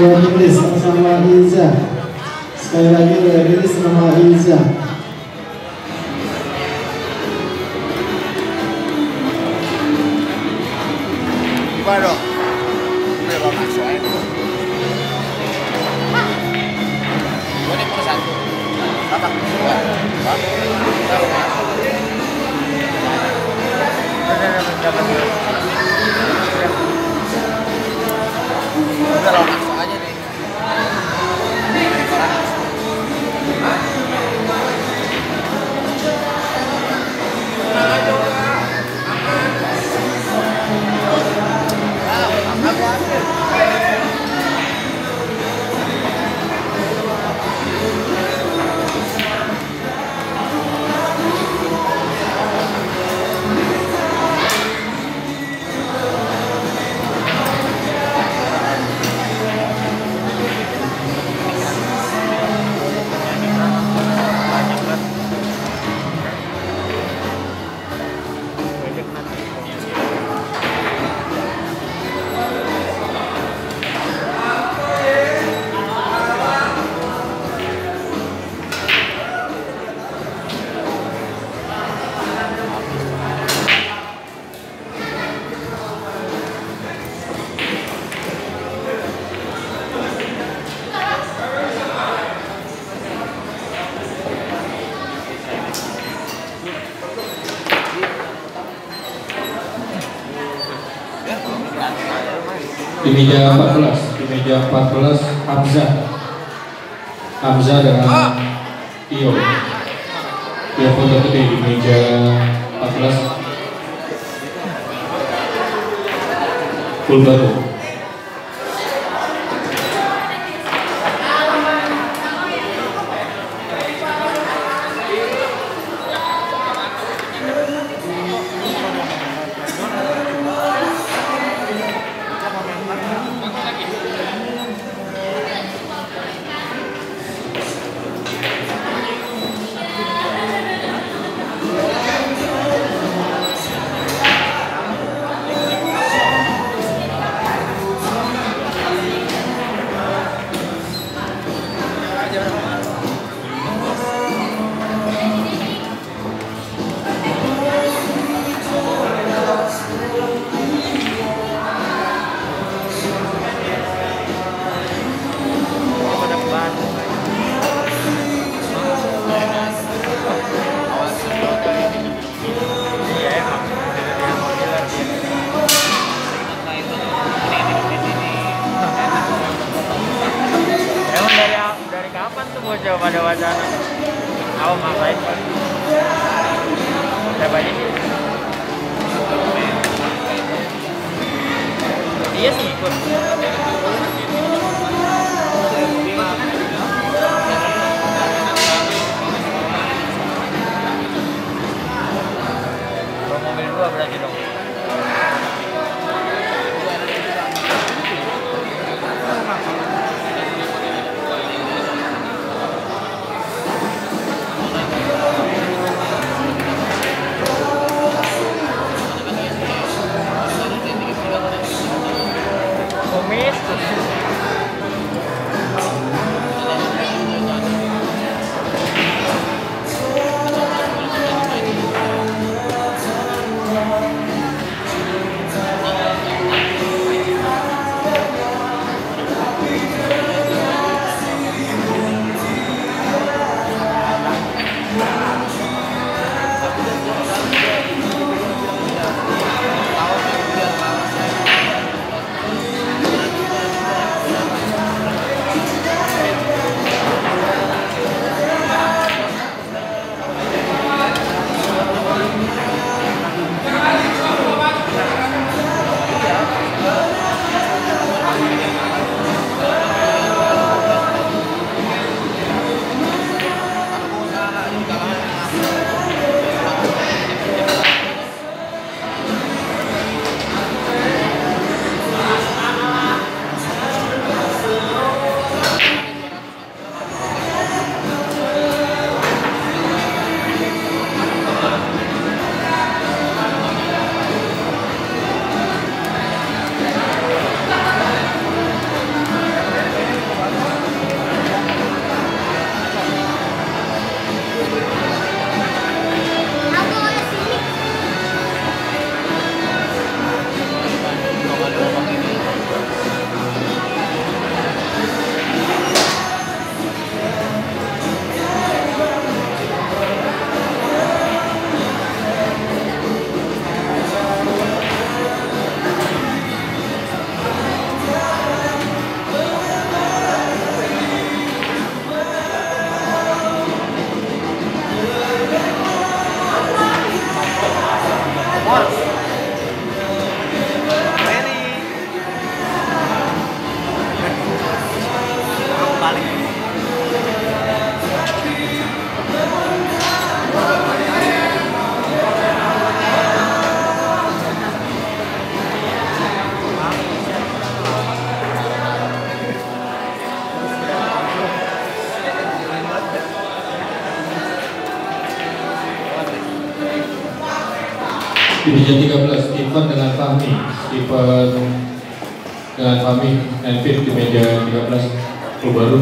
合格です頭いいじゃん使い分けるだけです頭いいじゃんバイロ di meja 14 di meja 14 Hamzah. Hamzah dengan Tio dia foto gede di meja 14 Pulbatu Emang tuh bocah pada wacana? Awam ngapain? Siapa aja sih? Iya sih ikut. Di meja 13 Steven dengan Fahmi. Steven dengan Fahmi Enfield di meja 13 klub baru.